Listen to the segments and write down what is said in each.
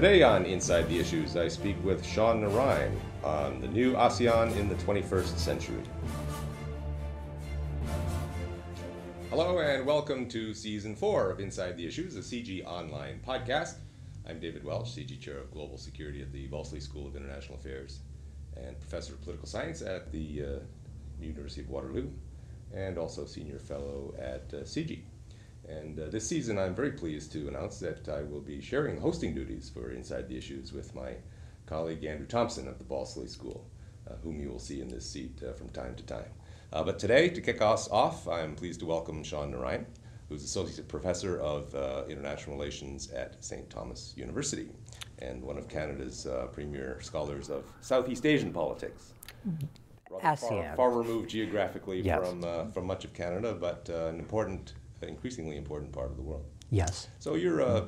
Today on Inside the Issues, I speak with Shaun Narine on the new ASEAN in the 21st century. Hello and welcome to season four of Inside the Issues, a CIGI online podcast. I'm David Welch, CIGI Chair of Global Security at the Balsillie School of International Affairs and Professor of Political Science at the uh, University of Waterloo, and also Senior Fellow at uh, CIGI. And uh, this season, I'm very pleased to announce that I will be sharing hosting duties for Inside the Issues with my colleague Andrew Thompson of the Balsillie School, uh, whom you will see in this seat uh, from time to time. Uh, but today, to kick us off, I'm pleased to welcome Shaun Narine, who's Associate Professor of uh, International Relations at St. Thomas University and one of Canada's uh, premier scholars of Southeast Asian politics. Far, ASEAN. far removed geographically Yes. from, uh, from much of Canada, but uh, an important, increasingly important part of the world. Yes. So you're uh,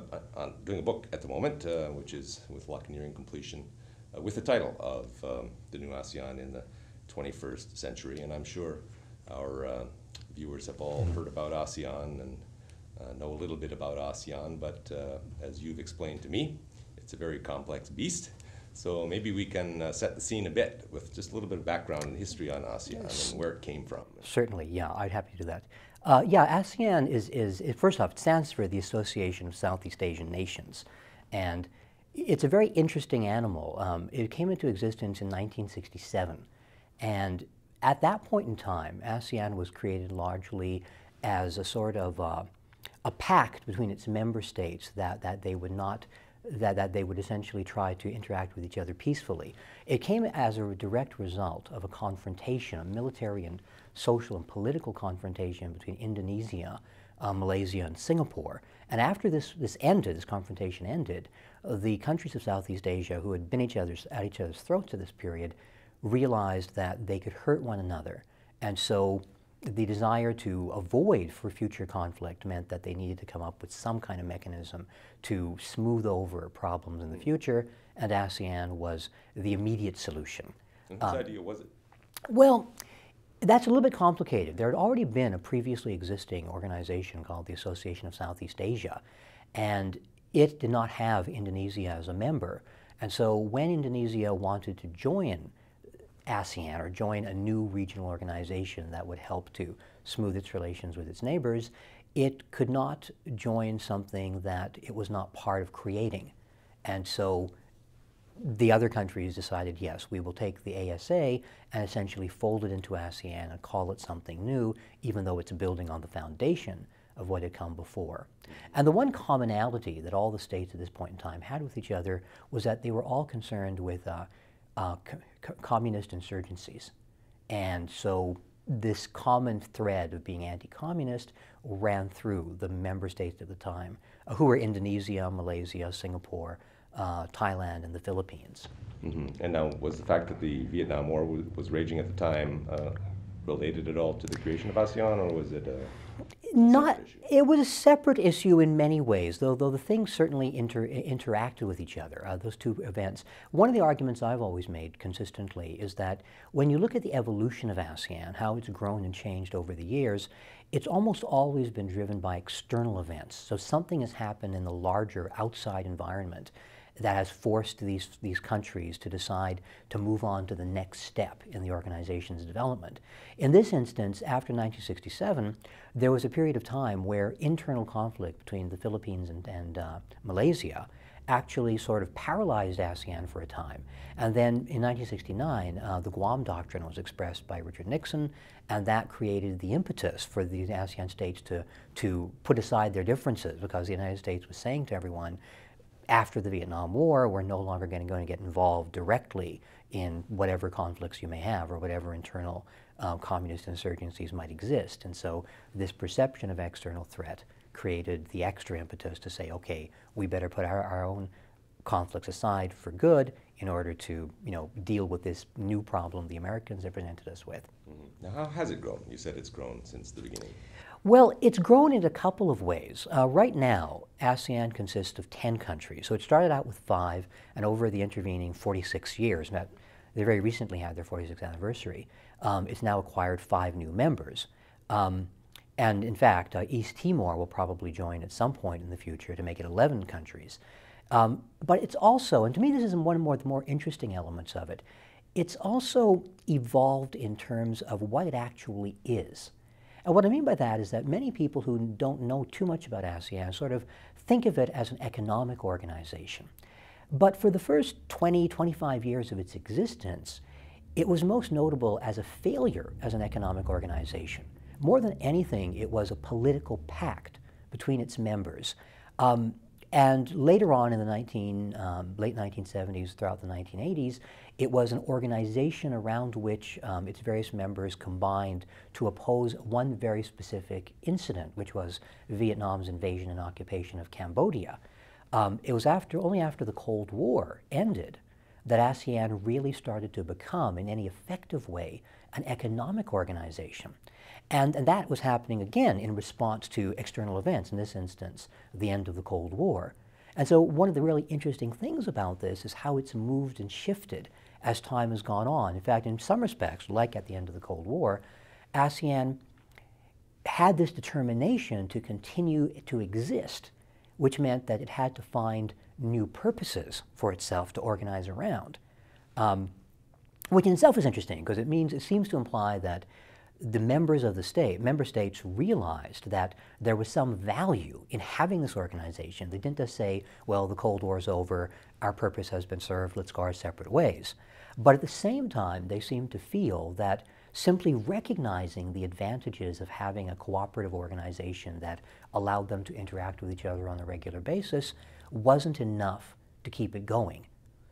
doing a book at the moment, uh, which is with luck nearing completion, uh, with the title of um, the new ASEAN in the 21st century. And I'm sure our uh, viewers have all heard about ASEAN and uh, know a little bit about ASEAN. But uh, as you've explained to me, it's a very complex beast. So maybe we can uh, set the scene a bit with just a little bit of background and history on ASEAN and where it came from. Certainly, yeah, I'd happy to do that. Uh, yeah, ASEAN is, is, is, first off, it stands for the Association of Southeast Asian Nations. And it's a very interesting animal. Um, it came into existence in 1967. And at that point in time, ASEAN was created largely as a sort of uh, a pact between its member states that, that they would not that, that they would essentially try to interact with each other peacefully. It came as a direct result of a confrontation, a military and social and political confrontation between Indonesia, uh, Malaysia, and Singapore. And after this, this ended, this confrontation ended, uh, the countries of Southeast Asia, who had been each other's, at each other's throats at this period, realized that they could hurt one another. And so the desire to avoid for future conflict meant that they needed to come up with some kind of mechanism to smooth over problems in the future, and ASEAN was the immediate solution. And whose idea was it? Well, that's a little bit complicated. There had already been a previously existing organization called the Association of Southeast Asia, and it did not have Indonesia as a member. And so when Indonesia wanted to join ASEAN or join a new regional organization that would help to smooth its relations with its neighbors, it could not join something that it was not part of creating. And so the other countries decided, yes, we will take the ASA and essentially fold it into ASEAN and call it something new, even though it's building on the foundation of what had come before. And the one commonality that all the states at this point in time had with each other was that they were all concerned with uh, uh, co- co- communist insurgencies. And so this common thread of being anti-communist ran through the member states at the time, uh, who were Indonesia, Malaysia, Singapore, uh, Thailand, and the Philippines. hmm And now, was the fact that the Vietnam War was, was raging at the time uh, related at all to the creation of ASEAN, or was it? Uh, Not, issue. it was a separate issue in many ways, though, though the things certainly inter, interacted with each other, uh, those two events. One of the arguments I've always made consistently is that when you look at the evolution of ASEAN, how it's grown and changed over the years, it's almost always been driven by external events. So something has happened in the larger outside environment that has forced these, these countries to decide to move on to the next step in the organization's development. In this instance, after 1967, there was a period of time where internal conflict between the Philippines and, and uh, Malaysia actually sort of paralyzed ASEAN for a time. And then in 1969, uh, the Guam Doctrine was expressed by Richard Nixon, and that created the impetus for the ASEAN states to, to put aside their differences because the United States was saying to everyone, after the Vietnam War, we're no longer going to, get involved directly in whatever conflicts you may have or whatever internal uh, communist insurgencies might exist. And so this perception of external threat created the extra impetus to say, okay, we better put our, our own conflicts aside for good in order to you know, deal with this new problem the Americans have presented us with. mhm. Now, how has it grown? You said it's grown since the beginning. Well, it's grown in a couple of ways. Uh, right now, ASEAN consists of 10 countries. So it started out with five, and over the intervening 46 years, not, they very recently had their 46th anniversary, um, it's now acquired five new members. Um, and in fact, uh, East Timor will probably join at some point in the future to make it 11 countries. Um, but it's also, and to me this is one of the more interesting elements of it, it's also evolved in terms of what it actually is. And what I mean by that is that many people who don't know too much about ASEAN sort of think of it as an economic organization. But for the first 20, 25 years of its existence, it was most notable as a failure as an economic organization. More than anything, it was a political pact between its members. Um, and later on in the 19, um, late 1970s, throughout the 1980s, it was an organization around which um, its various members combined to oppose one very specific incident, which was Vietnam's invasion and occupation of Cambodia. Um, it was after, only after the Cold War ended that ASEAN really started to become, in any effective way, an economic organization. And, and that was happening again in response to external events, in this instance, the end of the Cold War. And so one of the really interesting things about this is how it's moved and shifted as time has gone on. In fact, in some respects, like at the end of the Cold War, ASEAN had this determination to continue to exist, which meant that it had to find new purposes for itself to organize around. Um, which in itself is interesting because it means it seems to imply that the members of the state, member states realized that there was some value in having this organization. They didn't just say, well, the Cold War is over, our purpose has been served, let's go our separate ways. But at the same time, they seemed to feel that simply recognizing the advantages of having a cooperative organization that allowed them to interact with each other on a regular basis wasn't enough to keep it going.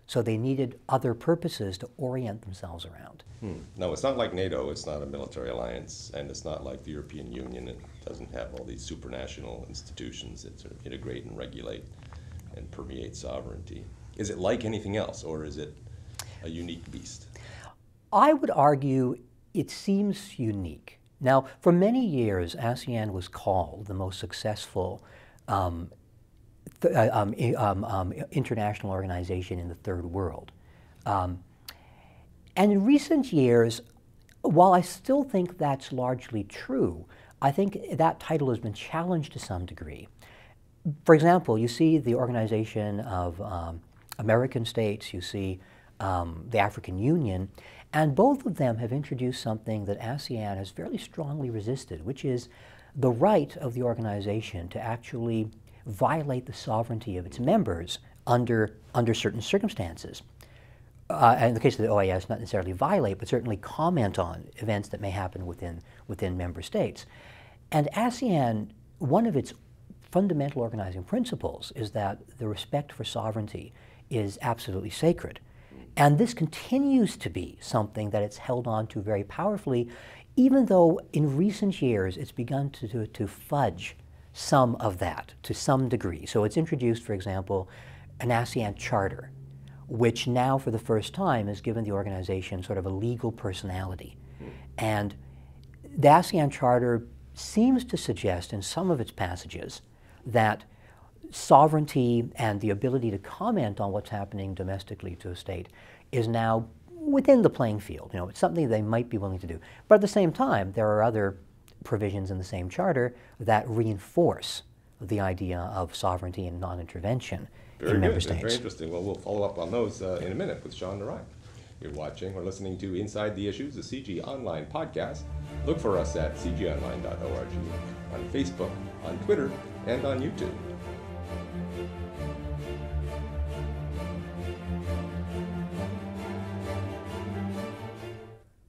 So they needed other purposes to orient themselves around. Hmm. No, it's not like NATO. It's not a military alliance, and it's not like the European Union. It doesn't have all these supranational institutions that sort of integrate and regulate and permeate sovereignty. Is it like anything else, or is it a unique beast? I would argue it seems unique. Now, for many years, ASEAN was called the most successful um, um, um, um, international organization in the third world. Um, and in recent years, while I still think that's largely true, I think that title has been challenged to some degree. For example, you see the Organization of um, American States, you see the African Union, and both of them have introduced something that ASEAN has fairly strongly resisted, which is the right of the organization to actually violate the sovereignty of its members under, under certain circumstances. Uh, in the case of the OAS, not necessarily violate, but certainly comment on events that may happen within, within member states. And ASEAN, one of its fundamental organizing principles is that the respect for sovereignty is absolutely sacred. And this continues to be something that it's held on to very powerfully, even though in recent years it's begun to, to, to fudge some of that to some degree. So it's introduced, for example, an ASEAN charter, which now for the first time has given the organization sort of a legal personality. And the ASEAN charter seems to suggest in some of its passages that sovereignty and the ability to comment on what's happening domestically to a state is now within the playing field. You know, it's something they might be willing to do. But at the same time, there are other provisions in the same charter that reinforce the idea of sovereignty and non-intervention in member good. states. Very interesting. Well, we'll follow up on those uh, in a minute with Shaun Narine. You're watching or listening to Inside the Issues, a CIGI Online podcast. Look for us at cigionline.org, on Facebook, on Twitter, and on YouTube.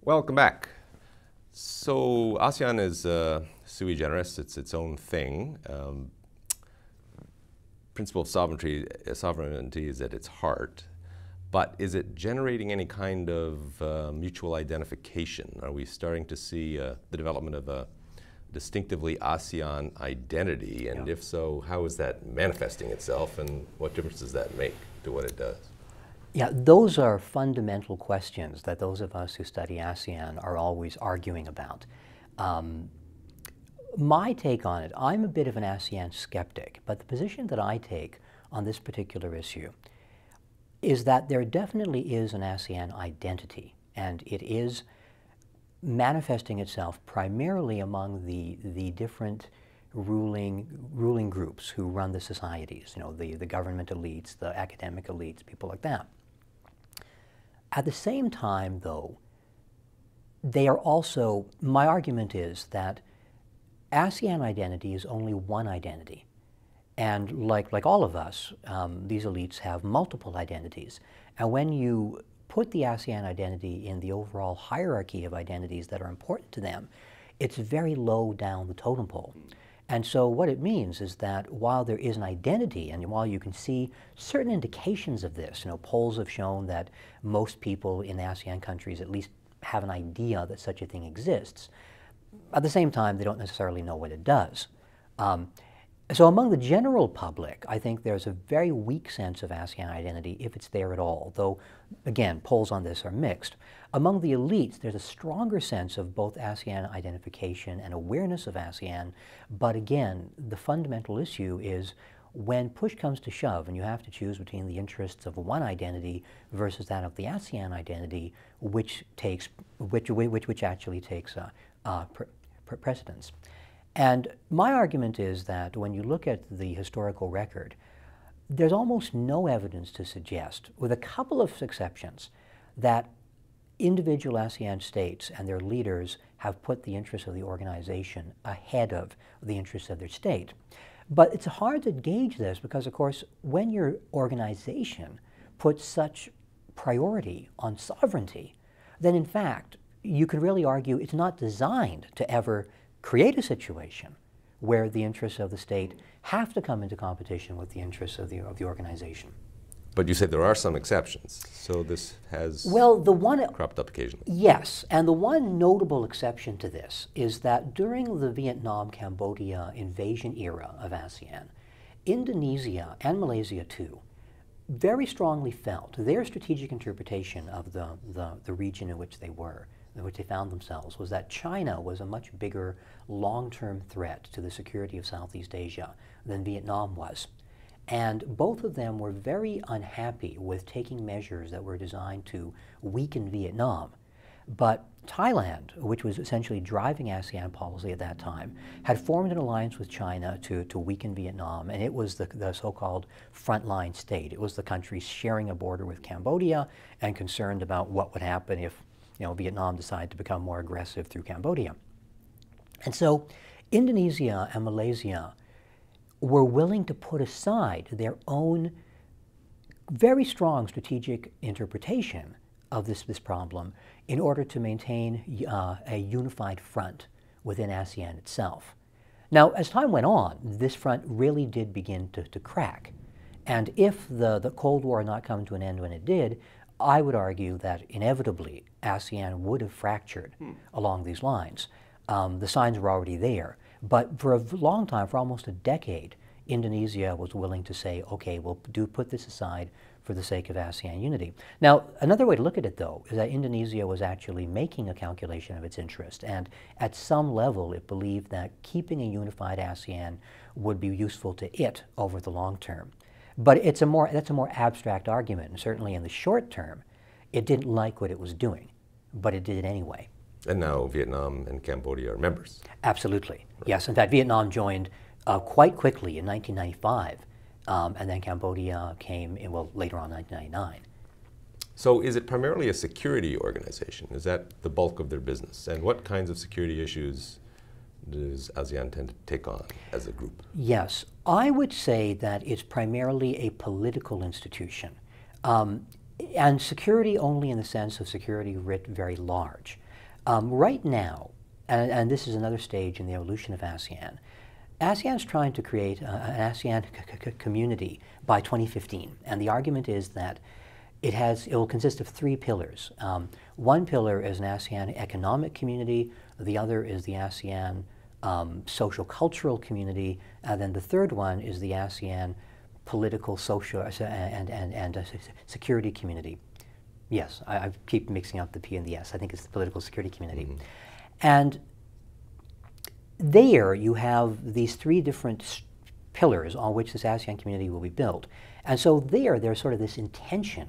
Welcome back. So ASEAN is uh, sui generis; it's its own thing. Um, principle of sovereignty, uh, sovereignty is at its heart, but is it generating any kind of uh, mutual identification? Are we starting to see uh, the development of a distinctively ASEAN identity? And yeah. if so, how is that manifesting itself, and what difference does that make to what it does? Yeah, those are fundamental questions that those of us who study ASEAN are always arguing about. Um, my take on it, I'm a bit of an ASEAN skeptic, but the position that I take on this particular issue is that there definitely is an ASEAN identity, and it is manifesting itself primarily among the, the different ruling, ruling groups who run the societies, you know, the, the government elites, the academic elites, people like that. At the same time, though, they are also, my argument is that ASEAN identity is only one identity. And like, like all of us, um, these elites have multiple identities. And when you put the ASEAN identity in the overall hierarchy of identities that are important to them, it's very low down the totem pole. And so what it means is that while there is an identity, and while you can see certain indications of this, you know, polls have shown that most people in ASEAN countries at least have an idea that such a thing exists. At the same time, they don't necessarily know what it does. Um, so among the general public, I think there's a very weak sense of ASEAN identity, if it's there at all, though, again, polls on this are mixed. Among the elites, there's a stronger sense of both ASEAN identification and awareness of ASEAN, but again, the fundamental issue is when push comes to shove and you have to choose between the interests of one identity versus that of the ASEAN identity, which takes, which, which, which actually takes uh, uh, pre precedence. And my argument is that when you look at the historical record, there's almost no evidence to suggest, with a couple of exceptions, that individual ASEAN states and their leaders have put the interests of the organization ahead of the interests of their state. But it's hard to gauge this because, of course, when your organization puts such priority on sovereignty, then in fact, you can really argue it's not designed to ever create a situation where the interests of the state have to come into competition with the interests of the, of the organization. But you said there are some exceptions, so this has well, the one cropped up occasionally. Yes, and the one notable exception to this is that during the Vietnam-Cambodia invasion era of ASEAN, Indonesia and Malaysia too very strongly felt their strategic interpretation of the, the, the region in which they were in which they found themselves was that China was a much bigger long-term threat to the security of Southeast Asia than Vietnam was. And both of them were very unhappy with taking measures that were designed to weaken Vietnam. But Thailand, which was essentially driving ASEAN policy at that time, had formed an alliance with China to, to weaken Vietnam, and it was the, the so-called frontline state. It was the country sharing a border with Cambodia and concerned about what would happen if you know, Vietnam decided to become more aggressive through Cambodia. And so Indonesia and Malaysia were willing to put aside their own very strong strategic interpretation of this, this problem in order to maintain uh, a unified front within ASEAN itself. Now, as time went on, this front really did begin to, to crack. And if the, the Cold War had not come to an end when it did, I would argue that inevitably ASEAN would have fractured hmm. along these lines. Um, the signs were already there. But for a long time, for almost a decade, Indonesia was willing to say, okay, we'll do put this aside for the sake of ASEAN unity. Now, another way to look at it, though, is that Indonesia was actually making a calculation of its interest, and at some level it believed that keeping a unified ASEAN would be useful to it over the long term. But it's a more, that's a more abstract argument, and certainly in the short term, it didn't like what it was doing, but it did it anyway. And now Vietnam and Cambodia are members. Absolutely, right. yes. In fact, Vietnam joined uh, quite quickly in 1995, um, and then Cambodia came in, well, later on 1999. So is it primarily a security organization? Is that the bulk of their business? And what kinds of security issues does ASEAN tend to take on as a group? Yes, I would say that it's primarily a political institution. Um, and security only in the sense of security writ very large. Um, right now, and, and, this is another stage in the evolution of ASEAN, ASEAN is trying to create an ASEAN community by 2015. And the argument is that it, has, it will consist of three pillars. Um, one pillar is an ASEAN economic community, the other is the ASEAN um, social cultural community, and then the third one is the ASEAN political, social, uh, and, and, and uh, security community. Yes, I, I, keep mixing up the P and the S. I think it's the political security community. Mm -hmm. And there you have these three different pillars on which this ASEAN community will be built. And so there, there's sort of this intention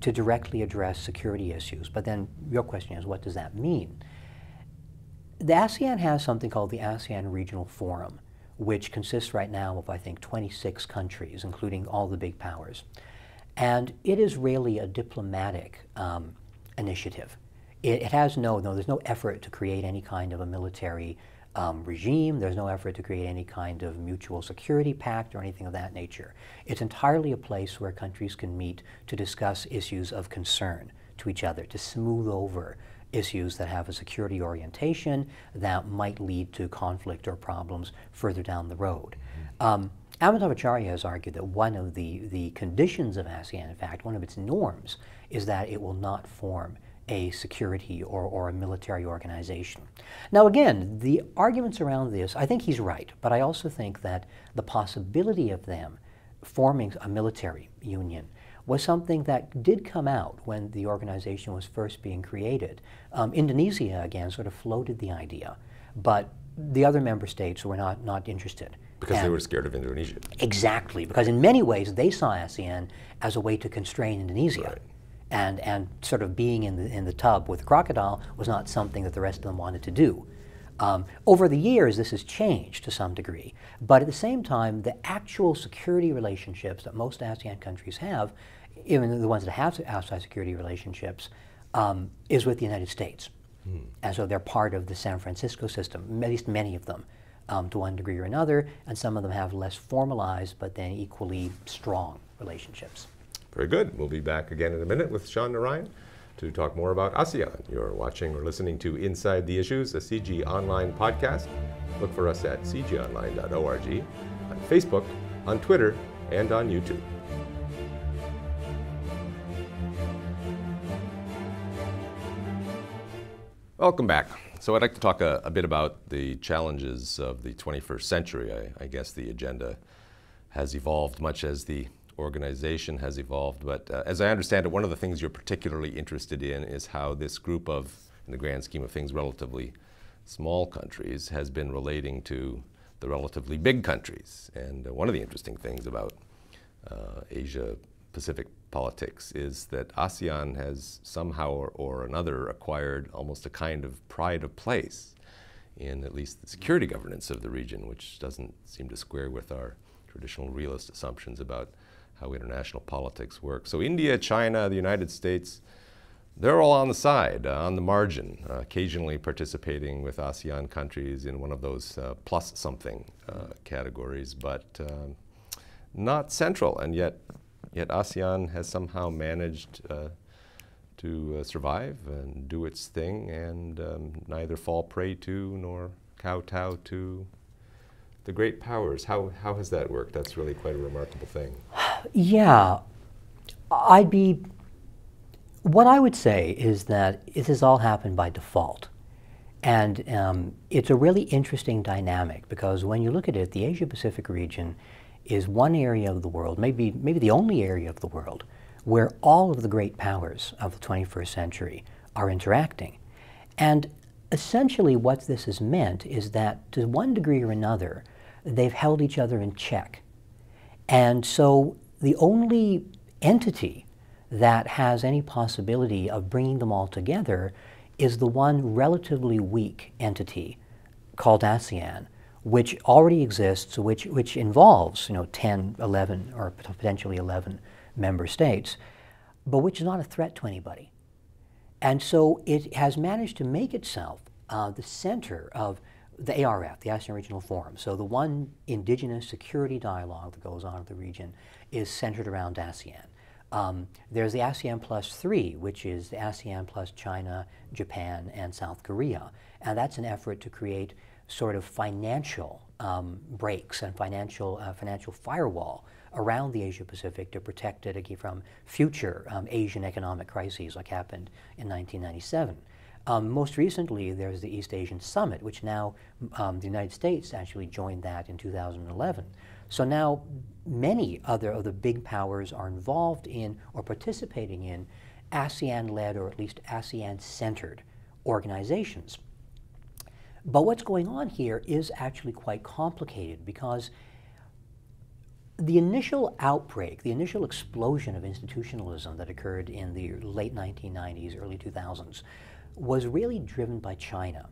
to directly address security issues. But then your question is, what does that mean? The ASEAN has something called the ASEAN Regional Forum, which consists right now of, I think, 26 countries, including all the big powers. And it is really a diplomatic um, initiative. It, it, has no, no, there's no effort to create any kind of a military um, regime. There's no effort to create any kind of mutual security pact or anything of that nature. It's entirely a place where countries can meet to discuss issues of concern to each other, to smooth over issues that have a security orientation that might lead to conflict or problems further down the road. Um, Amitav Acharya has argued that one of the, the conditions of ASEAN, in fact, one of its norms, is that it will not form a security or, or a military organization. Now, again, the arguments around this, I think he's right, but I also think that the possibility of them forming a military union was something that did come out when the organization was first being created. Um, Indonesia, again, sort of floated the idea, but the other member states were not, not interested. Because and they were scared of Indonesia. Exactly, because in many ways they saw ASEAN as a way to constrain Indonesia. Right. And, and sort of being in the, in the tub with the crocodile was not something that the rest of them wanted to do. Um, over the years, this has changed to some degree, but at the same time, the actual security relationships that most ASEAN countries have, even the ones that have outside security relationships, um, is with the United States. Hmm. And so they're part of the San Francisco system, at least many of them, um, to one degree or another, and some of them have less formalized but then equally strong relationships. Very good. We'll be back again in a minute with Shaun Narine to talk more about ASEAN. You're watching or listening to Inside the Issues, a CIGI Online podcast. Look for us at cigionline.org, on Facebook, on Twitter, and on YouTube. Welcome back. So I'd like to talk a, a bit about the challenges of the 21st century. I, I guess the agenda has evolved much as the organization has evolved. But uh, as I understand it, one of the things you're particularly interested in is how this group of, in the grand scheme of things, relatively small countries has been relating to the relatively big countries. And uh, one of the interesting things about uh, Asia Pacific politics is that ASEAN has somehow or, or, another acquired almost a kind of pride of place in at least the security governance of the region, which doesn't seem to square with our traditional realist assumptions about how international politics work. So India, China, the United States, they're all on the side, uh, on the margin, uh, occasionally participating with ASEAN countries in one of those uh, plus something uh, categories, but um, not central. And yet, yet ASEAN has somehow managed uh, to uh, survive and do its thing and um, neither fall prey to nor kowtow to the great powers. How, how has that worked? That's really quite a remarkable thing. Yeah, I'd be. What I would say is that this has all happened by default. And um, it's a really interesting dynamic because when you look at it, the Asia Pacific region is one area of the world, maybe, maybe the only area of the world, where all of the great powers of the 21st century are interacting. And essentially, what this has meant is that to one degree or another, they've held each other in check. And so the only entity that has any possibility of bringing them all together is the one relatively weak entity called ASEAN, which already exists, which, which involves you know, 10, 11, or potentially 11 member states, but which is not a threat to anybody. And so it has managed to make itself uh, the center of the ARF, the ASEAN Regional Forum. So the one indigenous security dialogue that goes on in the region is centered around ASEAN. Um, there's the ASEAN Plus 3, which is the ASEAN plus China, Japan, and South Korea. And that's an effort to create sort of financial um, breaks and financial, uh, financial firewall around the Asia Pacific to protect it from future um, Asian economic crises like happened in 1997. Um, most recently, there's the East Asian Summit, which now um, the United States actually joined that in 2011. So now many other of the big powers are involved in or participating in ASEAN-led or at least ASEAN-centered organizations. But what's going on here is actually quite complicated because the initial outbreak, the initial explosion of institutionalism that occurred in the late 1990s, early 2000s, was really driven by China.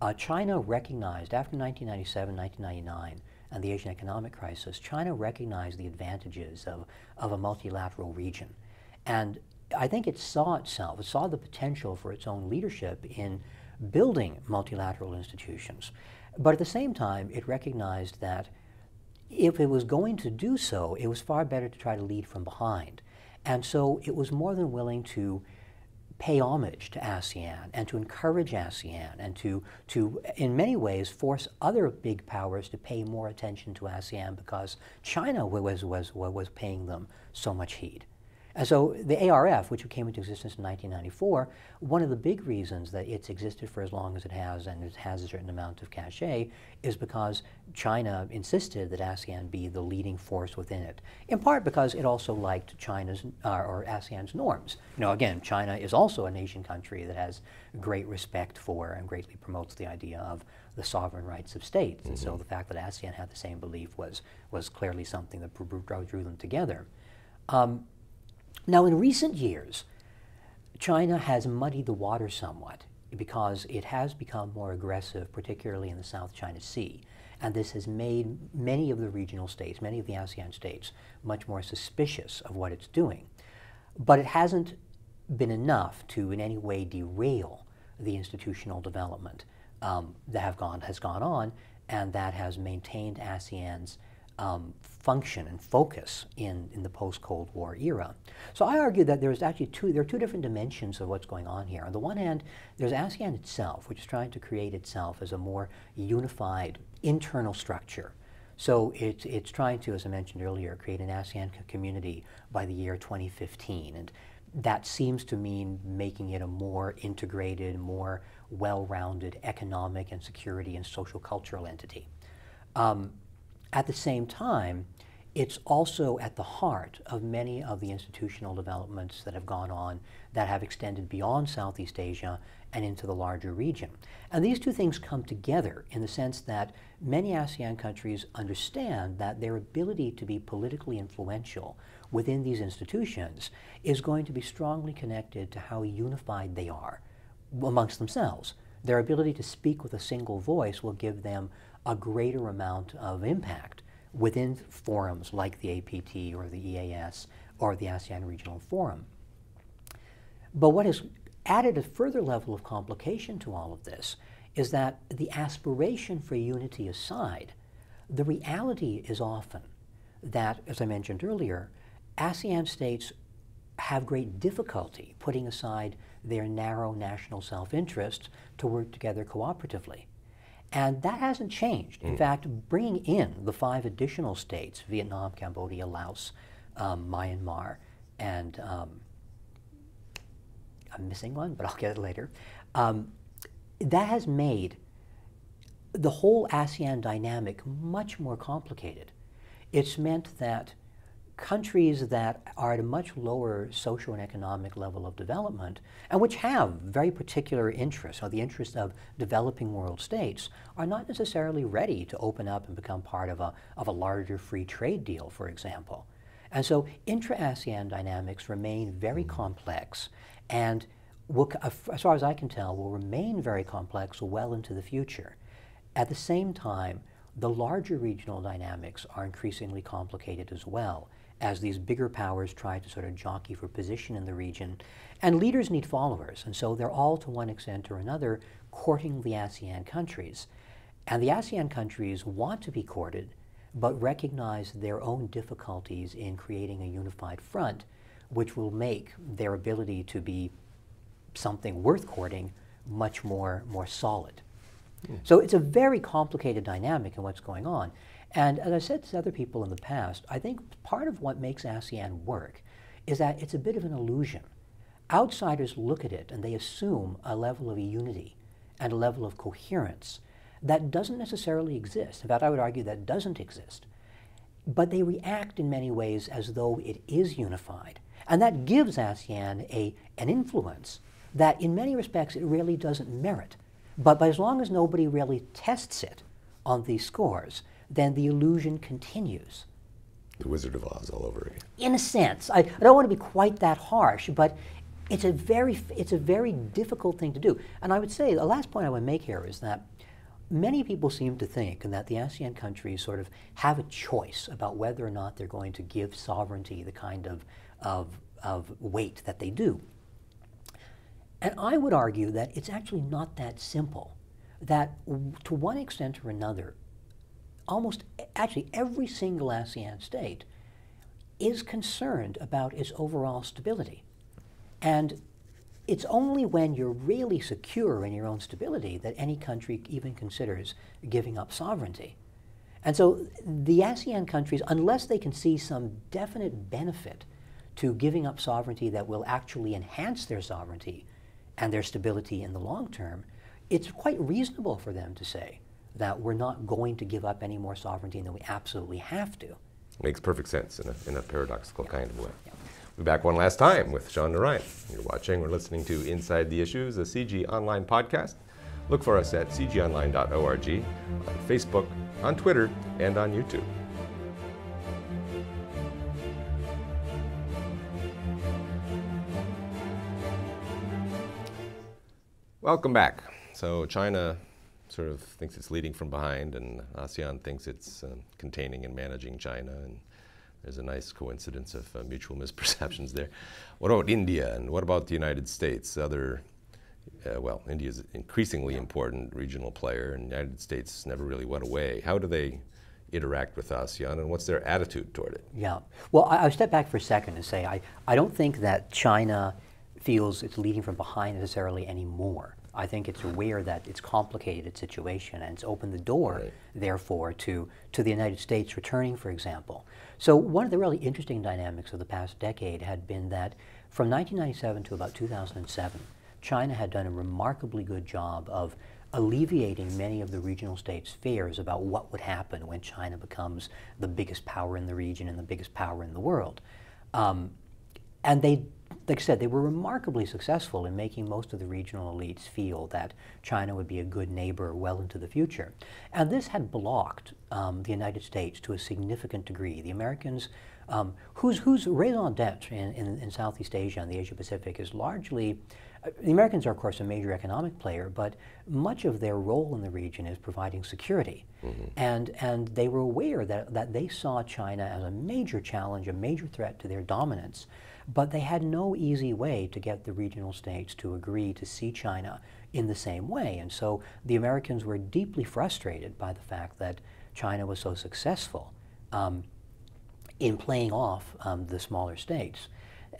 Uh, China recognized after 1997, 1999, and the Asian economic crisis, China recognized the advantages of, of a multilateral region. And I think it saw itself, it saw the potential for its own leadership in building multilateral institutions. But at the same time, it recognized that if it was going to do so, it was far better to try to lead from behind. And so it was more than willing to pay homage to ASEAN and to encourage ASEAN and to, to, in many ways, force other big powers to pay more attention to ASEAN because China was, was, was paying them so much heed. And so the ARF, which came into existence in 1994, one of the big reasons that it's existed for as long as it has and it has a certain amount of cachet is because China insisted that ASEAN be the leading force within it, in part because it also liked China's uh, or ASEAN's norms. You know, again, China is also a nation country that has great respect for and greatly promotes the idea of the sovereign rights of states. Mm -hmm. And so mm-hmm. the fact that ASEAN had the same belief was, was clearly something that drew them together. Um, now, in recent years, China has muddied the water somewhat because it has become more aggressive, particularly in the South China Sea. And this has made many of the regional states, many of the ASEAN states, much more suspicious of what it's doing. But it hasn't been enough to in any way derail the institutional development um, that have gone, has gone on and that has maintained ASEAN's um, function and focus in, in the post-Cold War era. So I argue that there's actually two, there are two different dimensions of what's going on here. On the one hand, there's ASEAN itself, which is trying to create itself as a more unified internal structure. So it's, it's trying to, as I mentioned earlier, create an ASEAN community by the year 2015. And that seems to mean making it a more integrated, more well-rounded economic and security and social cultural entity. Um, at the same time, it's also at the heart of many of the institutional developments that have gone on that have extended beyond Southeast Asia and into the larger region. And these two things come together in the sense that many ASEAN countries understand that their ability to be politically influential within these institutions is going to be strongly connected to how unified they are amongst themselves. Their ability to speak with a single voice will give them a greater amount of impact within forums like the APT or the EAS or the ASEAN Regional Forum. But what has added a further level of complication to all of this is that the aspiration for unity aside, the reality is often that, as I mentioned earlier, ASEAN states have great difficulty putting aside their narrow national self-interest to work together cooperatively. And that hasn't changed. In mm. fact, bringing in the five additional states, Vietnam, Cambodia, Laos, um, Myanmar, and um, I'm missing one, but I'll get it later, um, that has made the whole ASEAN dynamic much more complicated. It's meant that countries that are at a much lower social and economic level of development and which have very particular interests or the interests of developing world states are not necessarily ready to open up and become part of a, of a larger free trade deal, for example. And so intra-ASEAN dynamics remain very complex and will, as far as I can tell, will remain very complex well into the future. At the same time, the larger regional dynamics are increasingly complicated as well as these bigger powers try to sort of jockey for position in the region. And leaders need followers, and so they're all, to one extent or another, courting the ASEAN countries. And the ASEAN countries want to be courted, but recognize their own difficulties in creating a unified front, which will make their ability to be something worth courting much more, more solid. Mm. So it's a very complicated dynamic in what's going on. And as I said to other people in the past, I think part of what makes ASEAN work is that it's a bit of an illusion. Outsiders look at it and they assume a level of unity and a level of coherence that doesn't necessarily exist. In fact, I would argue that doesn't exist. But they react in many ways as though it is unified. And that gives ASEAN a, an influence that in many respects it really doesn't merit. But, but as long as nobody really tests it on these scores, then the illusion continues. The Wizard of Oz all over again. In a sense. I, I don't want to be quite that harsh, but it's a very it's a very difficult thing to do. And I would say the last point I would make here is that many people seem to think that the ASEAN countries sort of have a choice about whether or not they're going to give sovereignty the kind of, of, of weight that they do. And I would argue that it's actually not that simple. That to one extent or another, almost actually every single ASEAN state is concerned about its overall stability. And it's only when you're really secure in your own stability that any country even considers giving up sovereignty. And so the ASEAN countries, unless they can see some definite benefit to giving up sovereignty that will actually enhance their sovereignty and their stability in the long term, it's quite reasonable for them to say that we're not going to give up any more sovereignty than we absolutely have to. Makes perfect sense in a, in a paradoxical kind of way. Yeah. We'll be back one last time with Shaun Narine. You're watching or listening to Inside the Issues, a CIGI Online podcast. Look for us at cigionline.org, on Facebook, on Twitter, and on YouTube. Welcome back. So China sort of thinks it's leading from behind, and ASEAN thinks it's um, containing and managing China. And there's a nice coincidence of uh, mutual misperceptions there. What about India, and what about the United States? Other, uh, well, India is an increasingly important regional player, and the United States never really went away. How do they interact with ASEAN, and what's their attitude toward it? Yeah. Well, I, will step back for a second and say I, I don't think that China feels it's leading from behind necessarily anymore. I think it's aware that it's complicated its situation and it's opened the door, right. therefore, to, to the United States returning, for example. So one of the really interesting dynamics of the past decade had been that from 1997 to about 2007, China had done a remarkably good job of alleviating many of the regional states' fears about what would happen when China becomes the biggest power in the region and the biggest power in the world. Um, and they like I said, they were remarkably successful in making most of the regional elites feel that China would be a good neighbor well into the future. And this had blocked um, the United States to a significant degree. The Americans, um, whose, whose raison d'etre in, in, in, Southeast Asia and the Asia Pacific is largely, uh, the Americans are, of course, a major economic player, but much of their role in the region is providing security. Mm-hmm. And, and they were aware that, that they saw China as a major challenge, a major threat to their dominance. But they had no easy way to get the regional states to agree to see China in the same way. And so the Americans were deeply frustrated by the fact that China was so successful um, in playing off um, the smaller states.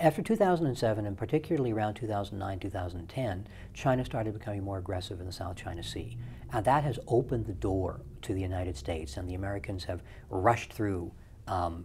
After 2007, and particularly around 2009, 2010, China started becoming more aggressive in the South China Sea. And that has opened the door to the United States, and the Americans have rushed through um,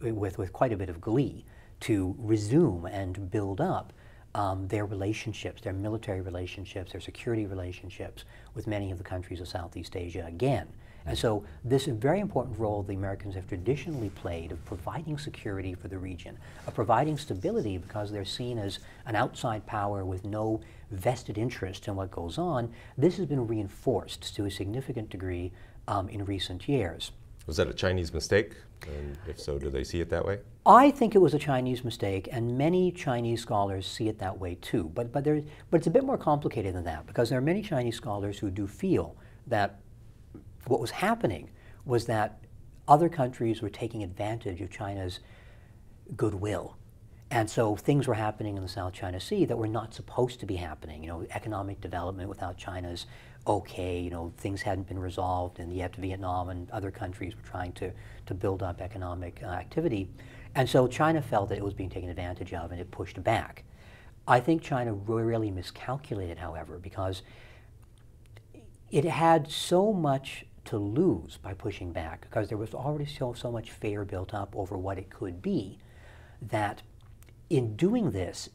with, with quite a bit of glee to resume and build up um, their relationships, their military relationships, their security relationships with many of the countries of Southeast Asia again. And so this very important role the Americans have traditionally played of providing security for the region, of providing stability because they're seen as an outside power with no vested interest in what goes on, this has been reinforced to a significant degree um, in recent years. Was that a Chinese mistake? And if so, do they see it that way? I think it was a Chinese mistake, and many Chinese scholars see it that way too. But, but, there, but it's a bit more complicated than that because there are many Chinese scholars who do feel that what was happening was that other countries were taking advantage of China's goodwill. And so things were happening in the South China Sea that were not supposed to be happening. You know, economic development without China's okay, you know, things hadn't been resolved, and yet Vietnam and other countries were trying to, to build up economic uh, activity. And so China felt that it was being taken advantage of and it pushed back. I think China really miscalculated, however, because it had so much to lose by pushing back because there was already so, so much fear built up over what it could be that in doing this,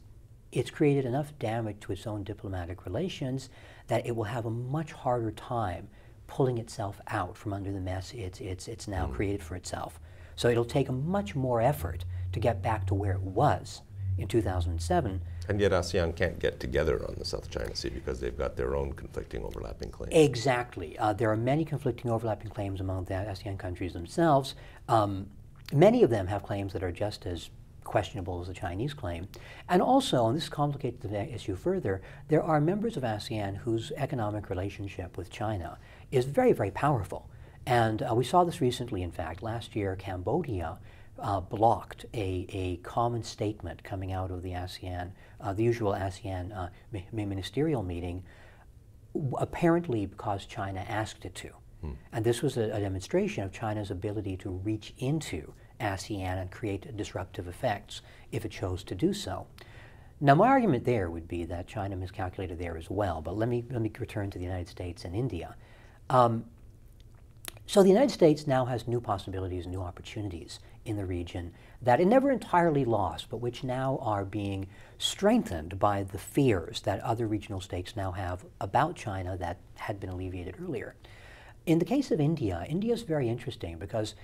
it's created enough damage to its own diplomatic relations that it will have a much harder time pulling itself out from under the mess it's, it's, it's now mm. created for itself. So it'll take a much more effort to get back to where it was in 2007. And yet ASEAN can't get together on the South China Sea because they've got their own conflicting overlapping claims. Exactly. Uh, there are many conflicting overlapping claims among the ASEAN countries themselves. Um, many of them have claims that are just as questionable as the Chinese claim. And also, and this complicates the issue further, there are members of ASEAN whose economic relationship with China is very, very powerful. And uh, we saw this recently, in fact. Last year, Cambodia uh, blocked a, a common statement coming out of the ASEAN, uh, the usual ASEAN uh, ministerial meeting, apparently because China asked it to. Hmm. And this was a, a, demonstration of China's ability to reach into ASEAN and create disruptive effects if it chose to do so. Now, my argument there would be that China miscalculated there as well, but let me, let me return to the United States and India. Um, so the United States now has new possibilities, and new opportunities in the region that it never entirely lost, but which now are being strengthened by the fears that other regional states now have about China that had been alleviated earlier. In the case of India, India is very interesting because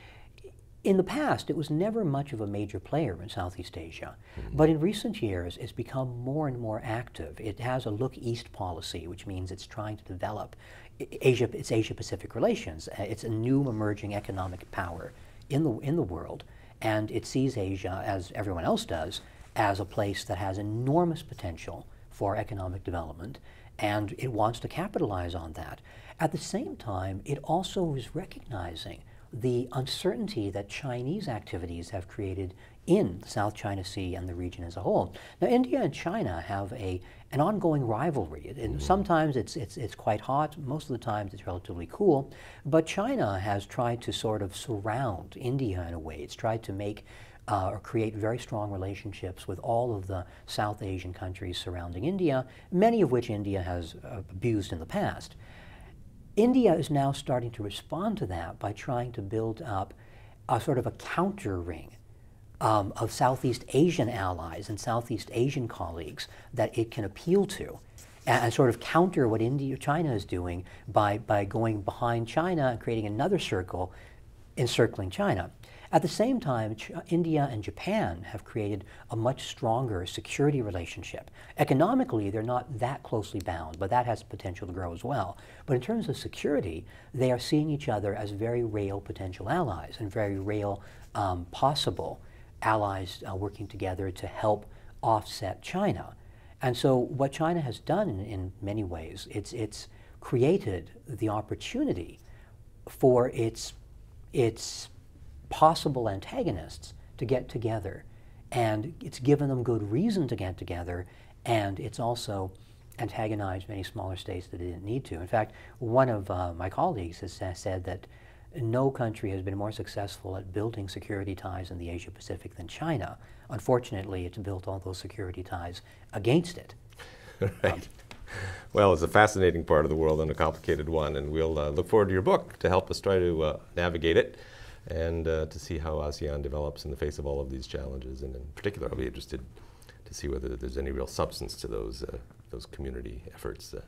in the past, it was never much of a major player in Southeast Asia, mm -hmm. but in recent years, it's become more and more active. It has a look east policy, which means it's trying to develop Asia, its Asia-Pacific relations. Uh, it's a new emerging economic power in the in the world, and it sees Asia, as everyone else does, as a place that has enormous potential for economic development, and it wants to capitalize on that. At the same time, it also is recognizing the uncertainty that Chinese activities have created in the South China Sea and the region as a whole. Now, India and China have a, an ongoing rivalry. And mm -hmm. Sometimes it's, it's, it's quite hot, most of the times it's relatively cool, but China has tried to sort of surround India in a way. It's tried to make uh, or create very strong relationships with all of the South Asian countries surrounding India, many of which India has uh, abused in the past. India is now starting to respond to that by trying to build up a sort of a counter ring um, of Southeast Asian allies and Southeast Asian colleagues that it can appeal to and, and, sort of counter what India, China is doing by, by going behind China and creating another circle encircling China. At the same time, Ch India and Japan have created a much stronger security relationship. Economically, they're not that closely bound, but that has potential to grow as well. But in terms of security, they are seeing each other as very real potential allies and very real um, possible allies uh, working together to help offset China. And so what China has done in, in many ways, it's, it's created the opportunity for its, its possible antagonists to get together. And it's given them good reason to get together, and it's also antagonized many smaller states that didn't need to. In fact, one of uh, my colleagues has said that no country has been more successful at building security ties in the Asia Pacific than China. Unfortunately, it's built all those security ties against it. right. Um, well, it's a fascinating part of the world and a complicated one, and we'll uh, look forward to your book to help us try to uh, navigate it and uh, to see how ASEAN develops in the face of all of these challenges. And in particular, I'll be interested to see whether there's any real substance to those, uh, those community efforts. Uh,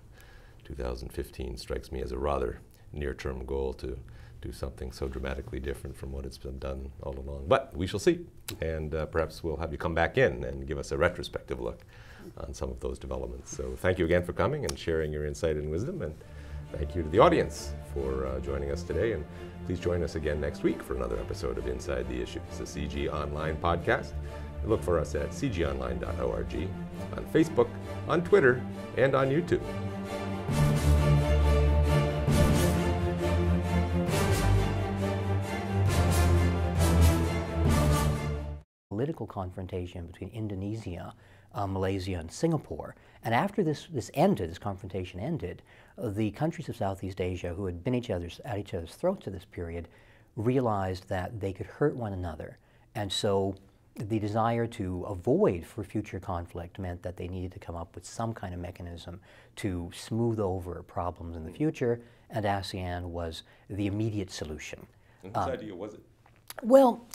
2015 strikes me as a rather near-term goal to do something so dramatically different from what it's been done all along. But we shall see, and uh, perhaps we'll have you come back in and give us a retrospective look on some of those developments. So thank you again for coming and sharing your insight and wisdom, and thank you to the audience for uh, joining us today. And Please join us again next week for another episode of Inside the Issues, a CIGI Online podcast. Look for us at cigionline.org, on Facebook, on Twitter, and on YouTube. Political confrontation between Indonesia, uh, Malaysia, and Singapore. And after this, this ended, this confrontation ended, the countries of Southeast Asia who had been each other's, at each other's throats at this period realized that they could hurt one another. And so the desire to avoid for future conflict meant that they needed to come up with some kind of mechanism to smooth over problems in the future, and ASEAN was the immediate solution. And whose um, idea was it? Well,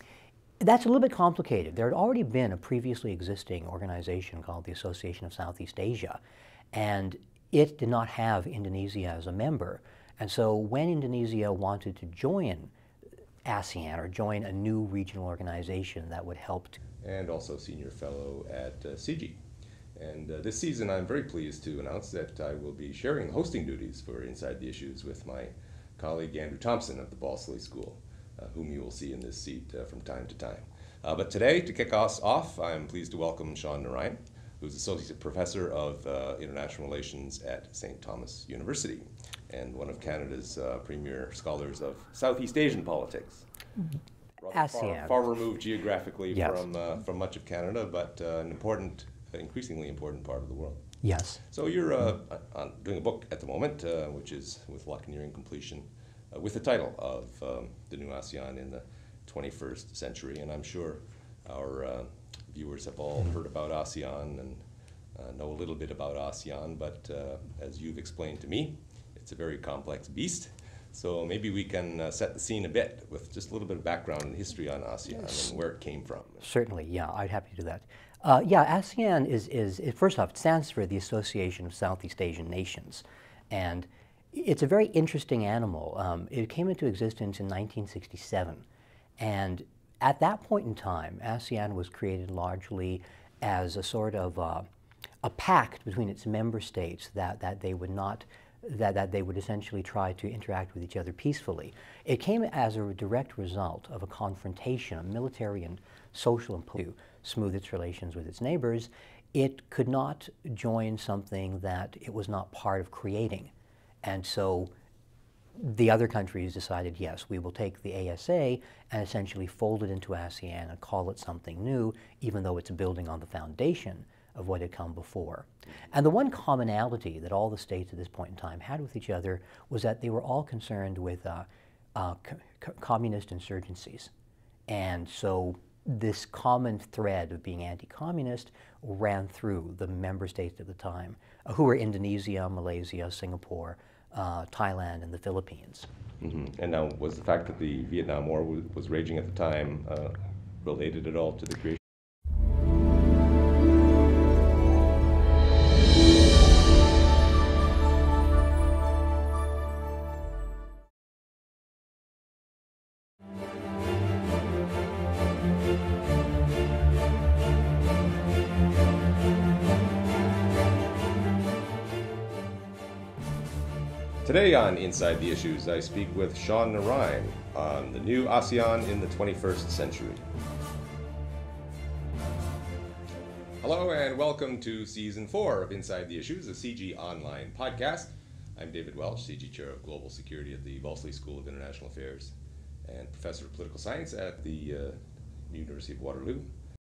that's a little bit complicated. There had already been a previously existing organization called the Association of Southeast Asia, and it did not have Indonesia as a member. And so when Indonesia wanted to join ASEAN or join a new regional organization that would help. and also senior fellow at uh, CIGI. And uh, this season, I'm very pleased to announce that I will be sharing hosting duties for Inside the Issues with my colleague Andrew Thompson of the Balsillie School, uh, whom you will see in this seat uh, from time to time. Uh, but today, to kick us off, I'm pleased to welcome Shaun Narine who's Associate Professor of uh, International Relations at St. Thomas University. and one of Canada's uh, premier scholars of Southeast Asian politics. Far, ASEAN. far removed geographically Yes. from, uh, from much of Canada, but uh, an important, increasingly important part of the world. Yes. So you're uh, doing a book at the moment, uh, which is with luck nearing completion, uh, with the title of um, the new ASEAN in the 21st century. And I'm sure our uh, viewers have all heard about ASEAN and uh, know a little bit about ASEAN. But uh, as you've explained to me, it's a very complex beast. So maybe we can uh, set the scene a bit with just a little bit of background and history on ASEAN and where it came from. Certainly, yeah, I'd happy to do that. Uh, yeah, ASEAN is, is, is, first off, it stands for the Association of Southeast Asian Nations. And it's a very interesting animal. Um, it came into existence in 1967. And at that point in time, ASEAN was created largely as a sort of uh, a pact between its member states that, that they would not that, that they would essentially try to interact with each other peacefully. It came as a direct result of a confrontation, a military and social and to smooth its relations with its neighbors. It could not join something that it was not part of creating. And so the other countries decided, yes, we will take the ASA and essentially fold it into ASEAN and call it something new, even though it's building on the foundation of what had come before. And the one commonality that all the states at this point in time had with each other was that they were all concerned with uh, uh, communist insurgencies. And so this common thread of being anti-communist ran through the member states at the time, uh, who were Indonesia, Malaysia, Singapore, uh, Thailand, and the Philippines. Mm-hmm. And now, was the fact that the Vietnam War was, was raging at the time uh, related at all to the creation? On Inside the Issues, I speak with Shaun Narine on the new ASEAN in the 21st century. Hello and welcome to season four of Inside the Issues, a CIGI online podcast. I'm David Welch, CIGI Chair of Global Security at the Balsillie School of International Affairs and Professor of Political Science at the uh, University of Waterloo.